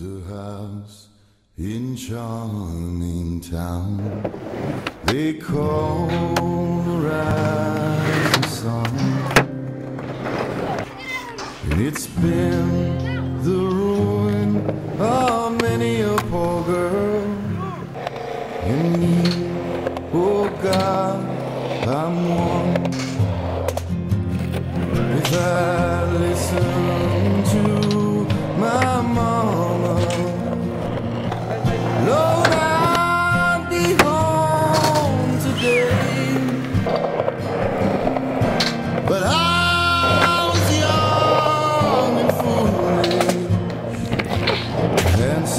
The a house in charming town. They call the rising sun And it's been the ruin of many a poor girl. And me, oh God, I'm one. If I listen to